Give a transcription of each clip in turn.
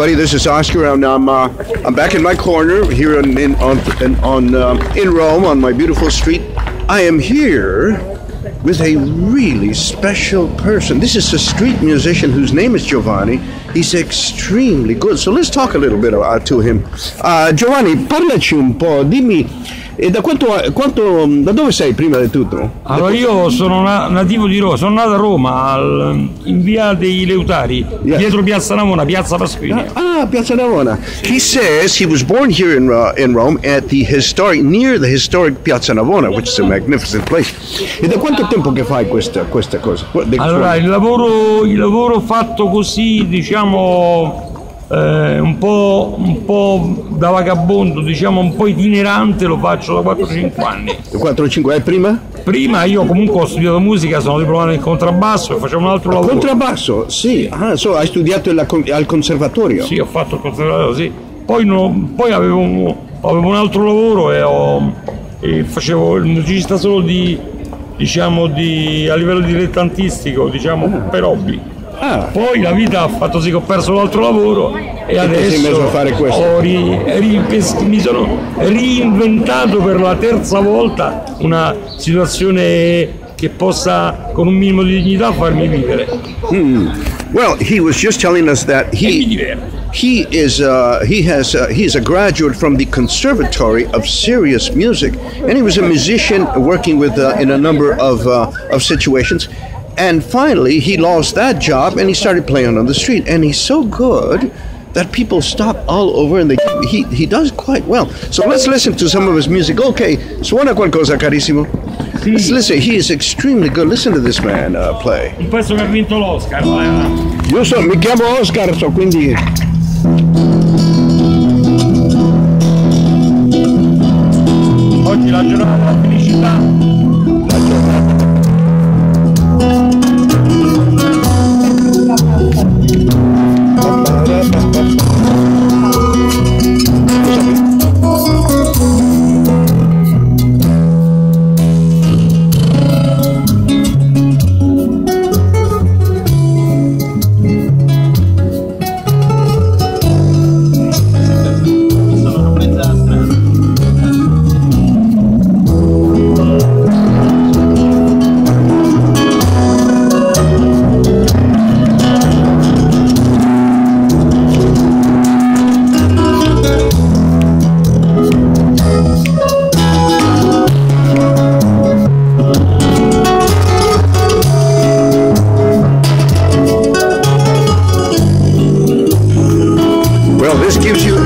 everybody. This is Oscar, I'm uh, I'm back in my corner here in, in on in, on um, in Rome on my beautiful street. I am here with a really special person. This is a street musician whose name is Giovanni. He's extremely good. So let's talk a little bit about, to him. Uh, Giovanni, parlaci un po', dimmi, e da, quanto, quanto, da dove sei prima di tutto? Allora io sono na- nativo di Roma, sono nato a Roma, al- in via dei Leutari, Yeah. dietro Piazza Navona, Piazza Pasquini. Ah, Piazza Navona. He says he was born here in, uh, in Rome at the historic, near the historic Piazza Navona, which is a magnificent place. E da quanto tempo che fai questa, questa cosa? Allora il lavoro, il lavoro fatto così, diciamo, eh, un, po', un po' da vagabondo, diciamo un po' itinerante, lo faccio da 4-5 anni. 4-5 è prima? Prima io comunque ho studiato musica, sono diplomato in contrabbasso e facevo un altro lavoro. Contrabbasso, sì. Ah, so, hai studiato con- al conservatorio? Sì, ho fatto il conservatorio, sì. Poi, no- poi avevo, un, avevo un altro lavoro e, ho- e facevo il musicista solo di, diciamo, di, a livello dilettantistico, diciamo, per hobby. Ah, Poi la vita ha fatto sì che ho perso l'altro lavoro e sei adesso ri- ripes- mi sono reinventato per la terza volta una situazione che possa con un minimo di dignità farmi vivere. well, he was just telling us that E he he is uh, he has uh, he's a graduate from the Conservatory of Serious Music, and he was a musician working with uh, in a number of uh, of situations. And finally, he lost that job and he started playing on the street. And he's so good that people stop all over, and they, he he does quite well. So let's listen to some of his music. Okay, suona qualcosa, carissimo. Let's listen. He is extremely good. Listen to this man uh, play. Un pezzo che ha vinto l'Oscar. Io so, mi chiamo Oscar, so quindi. Oggi la giornata della felicità.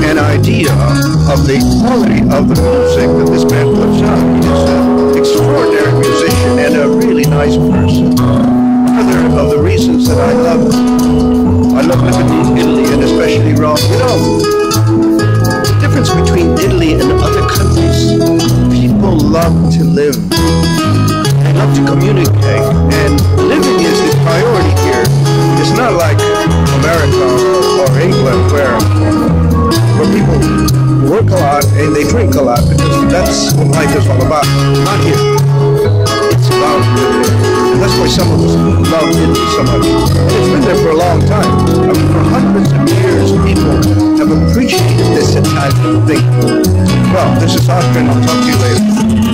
An idea of the quality of the music that this man puts out. He is an extraordinary musician and a really nice person. Another of the reasons that I love, I love in Italy and especially Rome. You know, the difference between Italy and other countries, people love to live. They love to communicate, and living is the priority here. It's not like America or England where work a lot and they drink a lot because that's what life is all about. Not here. It's about. And that's why some of us love Italy so much. And it's been there for a long time. I mean, for hundreds of years, people have appreciated this Italian thing. Well, this is Oscar, and I'll talk to you later.